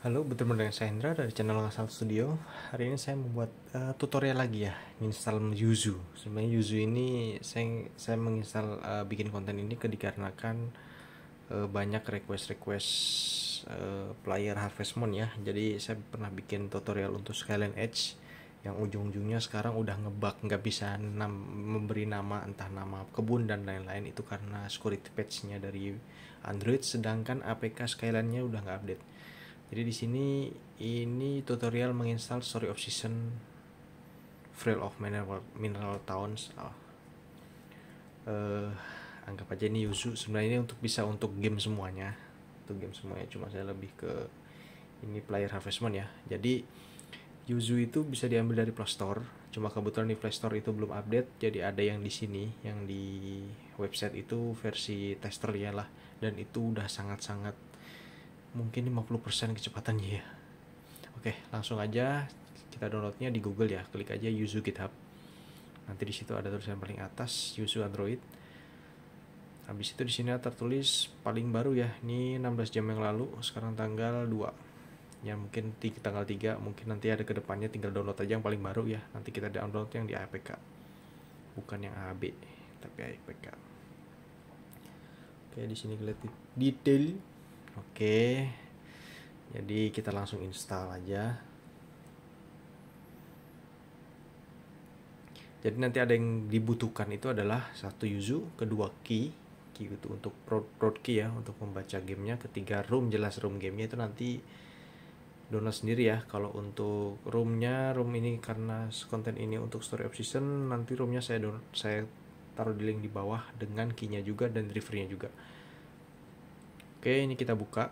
Halo, bertemu dengan saya Hendra dari channel Ngasal Studio. Hari ini saya membuat uh, tutorial lagi ya, menginstal Yuzu. Sebenarnya Yuzu ini saya saya menginstal uh, bikin konten ini dikarenakan uh, banyak request-request uh, player Harvest Moon ya. Jadi saya pernah bikin tutorial untuk Skyline Edge yang ujung-ujungnya sekarang udah ngebug nggak bisa nam memberi nama entah nama kebun dan lain-lain itu karena security patch-nya dari Android sedangkan APK Skyline-nya udah nggak update jadi di sini ini tutorial menginstal Story of Season Frail of Mineral, Mineral Towns. Oh. uh, anggap aja ini Yuzu. Sebenarnya ini untuk bisa untuk game semuanya. Untuk game semuanya. Cuma saya lebih ke ini player Harvest Moon ya. Jadi Yuzu itu bisa diambil dari Play Store. Cuma kebetulan di Play Store itu belum update. Jadi ada yang di sini yang di website itu versi tester ya lah. Dan itu udah sangat-sangat mungkin 50% kecepatannya ya oke langsung aja kita downloadnya di Google ya. Klik aja Yuzu GitHub. Nanti di situ ada tulisan paling atas Yuzu Android. Habis itu di sini tertulis paling baru ya. Ini 16 jam yang lalu sekarang tanggal 2 ya mungkin di tanggal 3 mungkin nanti ada ke depannya tinggal download aja yang paling baru ya. Nanti kita download yang di APK bukan yang AB tapi APK oke di sini lihat detail Oke. Jadi kita langsung install aja. Jadi nanti ada yang dibutuhkan itu adalah satu yuzu, kedua key, key itu untuk prod, prod key ya untuk membaca gamenya, ketiga room jelas room gamenya itu nanti download sendiri ya. Kalau untuk roomnya, room ini karena konten ini untuk story of season, nanti roomnya saya download, saya taruh di link di bawah dengan keynya juga dan drivernya juga. Oke, ini kita buka.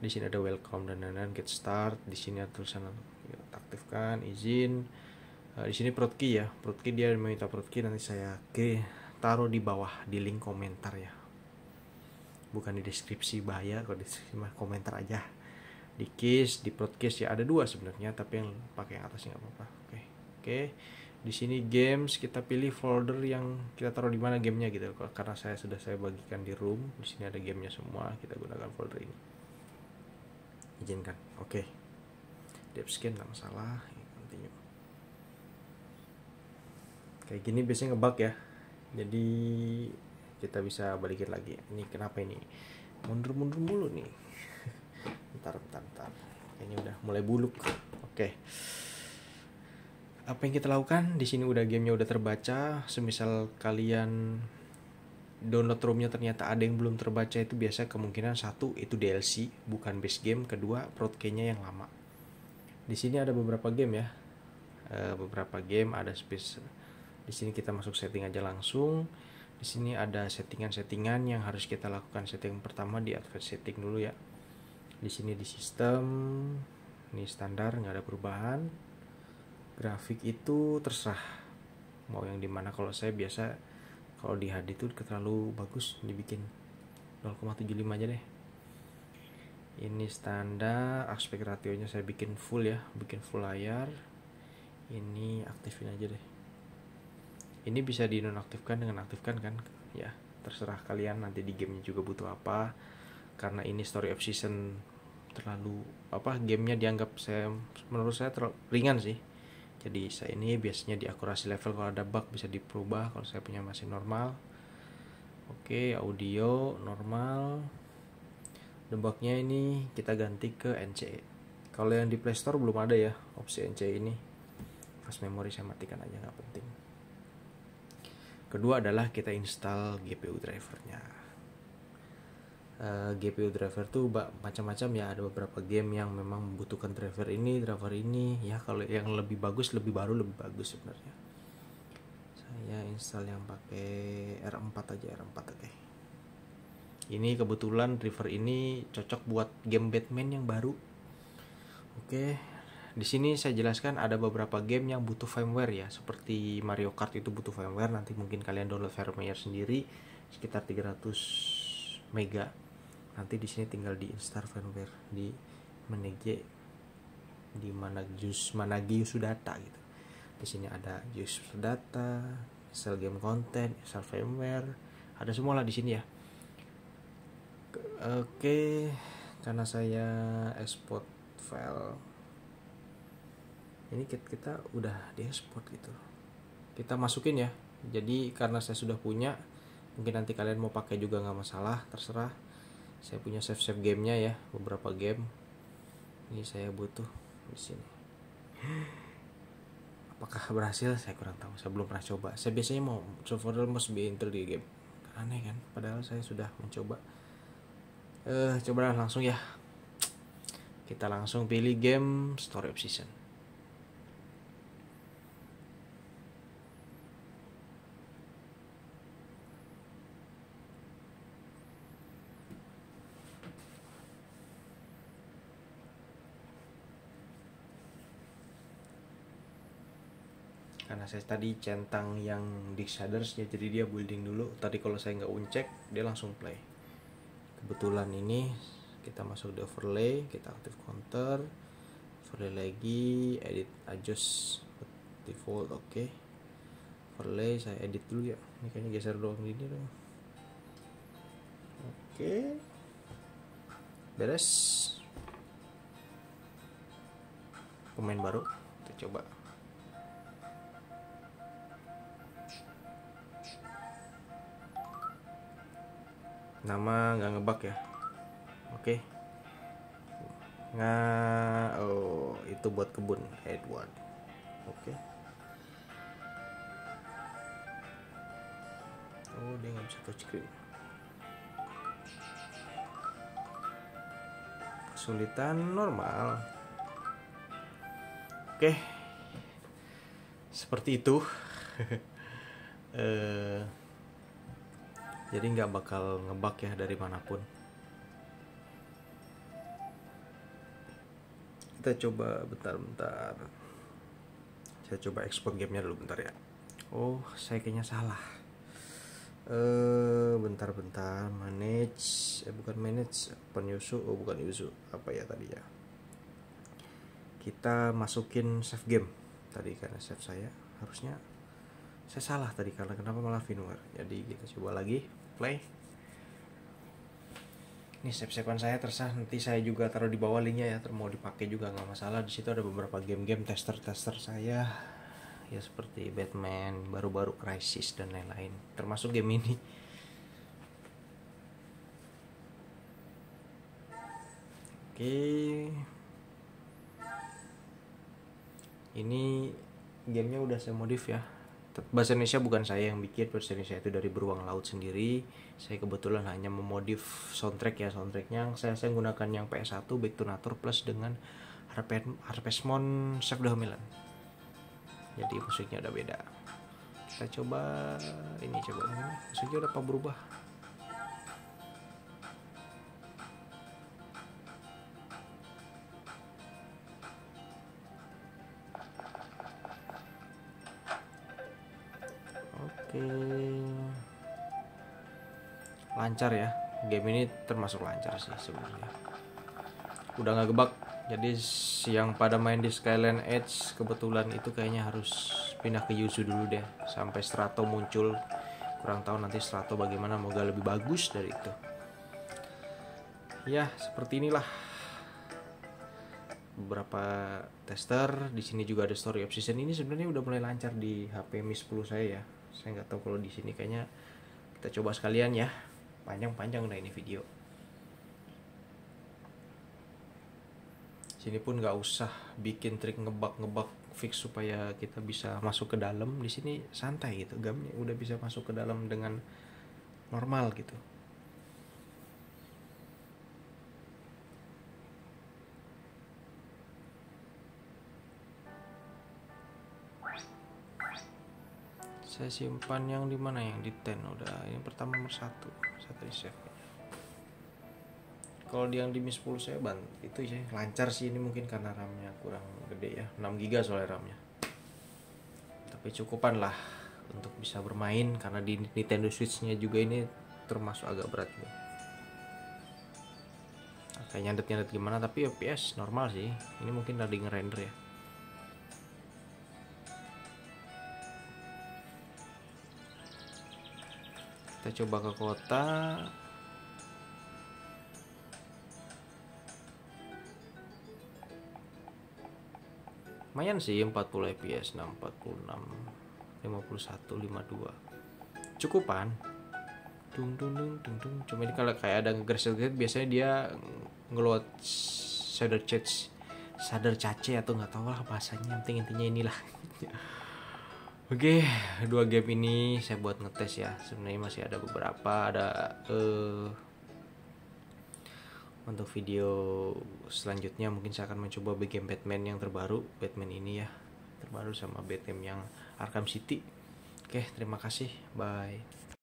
Di sini ada welcome dan lain-lain, get start. Di sini ada tulisan aktifkan, izin. Uh, di sini key ya, key dia meminta key nanti saya oke taruh di bawah di link komentar ya. Bukan di deskripsi bahaya, kalau di deskripsi mah komentar aja. Di case, di prod case ya ada dua sebenarnya, tapi yang pakai yang atasnya nggak apa-apa. Oke, oke di sini games kita pilih folder yang kita taruh di mana gamenya gitu. Karena saya sudah saya bagikan di room di sini ada gamenya semua kita gunakan folder ini. Izinkan. Oke. Okay. dep scan nggak masalah. Continue. Kayak gini biasanya ngebug ya. Jadi kita bisa balikin lagi. Ini kenapa ini? Mundur-mundur mulu nih. Bentar bentar bentar. Kayaknya udah mulai buluk. Oke. okay apa yang kita lakukan? Di sini udah gamenya udah terbaca. Semisal kalian download roomnya ternyata ada yang belum terbaca itu biasa kemungkinan satu itu DLC bukan base game. Kedua prod yang lama. Di sini ada beberapa game ya. E, beberapa game ada space. Di sini kita masuk setting aja langsung. Di sini ada settingan-settingan yang harus kita lakukan. Setting pertama di advanced setting dulu ya. Di sini di sistem ini standar nggak ada perubahan grafik itu terserah mau yang di mana kalau saya biasa kalau di HD itu terlalu bagus dibikin 0,75 aja deh. Ini standar aspek rationya saya bikin full ya bikin full layar. Ini aktifin aja deh. Ini bisa dinonaktifkan dengan aktifkan kan? Ya terserah kalian nanti di gamenya juga butuh apa. Karena ini story of season terlalu apa gamenya dianggap saya menurut saya terlalu ringan sih jadi saya ini biasanya di akurasi level kalau ada bug bisa diperubah kalau saya punya masih normal. Oke audio normal. Debugnya ini kita ganti ke NC kalau yang di playstore belum ada ya opsi NC ini. Fast memory saya matikan aja nggak penting. Kedua adalah kita install GPU drivernya uh, eh, GPU driver tuh macam-macam ya. Ada beberapa game yang memang membutuhkan driver ini driver ini. Ya kalau yang lebih bagus lebih baru lebih bagus sebenarnya. Saya install yang pakai R4 aja R4 oke. Okay. ini kebetulan driver ini cocok buat game Batman yang baru. Oke okay. di sini saya jelaskan ada beberapa game yang butuh firmware ya. Seperti Mario Kart itu butuh firmware. Nanti mungkin kalian download firmware sendiri sekitar 300 mega nanti di sini tinggal di install firmware di manage di mana jus mana data gitu. Di sini ada jus data install game content install firmware ada semua lah di sini ya. Oke karena saya export file ini kita udah di export gitu. Kita masukin ya. Jadi karena saya sudah punya mungkin nanti kalian mau pakai juga nggak masalah terserah saya punya save save gamenya ya beberapa game. Ini saya butuh di sini. Apakah berhasil? Saya kurang tahu saya belum pernah coba. Saya biasanya mau survival must be enter di game. Aneh kan? Padahal saya sudah mencoba. Eh uh, coba langsung ya. Kita langsung pilih game story obsession karena saya tadi centang yang Dick Shaders ya jadi dia building dulu. Tadi kalau saya nggak uncek dia langsung play. Kebetulan ini kita masuk di overlay kita aktif counter. Overlay lagi edit adjust default oke. Okay. overlay saya edit dulu ya. Ini kayaknya geser doang gini dong. Oke. Okay. beres. Pemain baru kita coba nama nggak ngebak ya? Oke. Nggak oh itu buat kebun Edward. Oke. Oh dia nggak bisa touch screen. Kesulitan normal. Oke. Seperti itu. Eh jadi nggak bakal ngebak ya dari mana pun. Kita coba bentar-bentar saya coba export gamenya dulu bentar ya. Oh saya kayaknya salah. Eh bentar-bentar manage. Eh bukan manage. Open yusu oh bukan yusu apa ya tadi ya? Kita masukin save game. Tadi karena save saya. Harusnya saya salah tadi karena kenapa malah firmware jadi kita coba lagi play. Ini save-savean saya terserah nanti saya juga taruh di bawah linknya ya mau dipakai juga nggak masalah. Di situ ada beberapa game-game tester-tester saya. Ya seperti Batman baru-baru Crisis dan lain-lain. Termasuk game ini. Oke. Ini gamenya udah saya modif ya bahasa Indonesia bukan saya yang bikin bahasa Indonesia itu dari beruang laut sendiri. Saya kebetulan hanya memodif soundtrack ya soundtracknya. Saya saya gunakan yang PS1 Back to Nature plus dengan Moon Save the Milan jadi musiknya udah beda. Kita coba ini coba musiknya udah apa berubah lancar ya. Game ini termasuk lancar sih sebenarnya. Udah nggak gebak. Jadi yang pada main di Skyline Edge kebetulan itu kayaknya harus pindah ke Yuzu dulu deh. Sampai Strato muncul. Kurang tahu nanti Strato bagaimana moga lebih bagus dari itu. Ya seperti inilah. Beberapa tester di sini juga ada story obsession ini sebenarnya udah mulai lancar di HP Mi 10 saya ya saya nggak tahu kalau di sini kayaknya kita coba sekalian ya. Panjang-panjang udah ini video. Sini pun nggak usah bikin trik ngebak-ngebak fix supaya kita bisa masuk ke dalam. Di sini santai gitu gamnya udah bisa masuk ke dalam dengan normal gitu saya simpan yang di mana? Yang di ten. Udah ini pertama nomor satu. Saya tadi save. Kalau yang di Mi 10 saya ban itu sih lancar sih ini mungkin karena RAM-nya kurang gede ya. 6 GB soalnya RAM-nya. Tapi cukupan lah untuk bisa bermain karena di Nintendo Switch-nya juga ini termasuk agak berat juga. Kayak nyandet-nyandet gimana tapi FPS normal sih. Ini mungkin lagi ngerender ya kita coba ke kota. Lumayan sih 40 fps 646 51 52 cukupan. Dung dung dung dung dung. Cuma ini kalau kayak ada ngegresel geser gitu, biasanya dia ngeluat shader change shader cace atau nggak tahu lah bahasanya yang penting intinya inilah. Oke, dua game ini saya buat ngetes ya. Sebenarnya masih ada beberapa, ada uh, untuk video selanjutnya mungkin saya akan mencoba bikin Batman yang terbaru, Batman ini ya, terbaru sama Batman yang Arkham City. Oke, terima kasih, bye.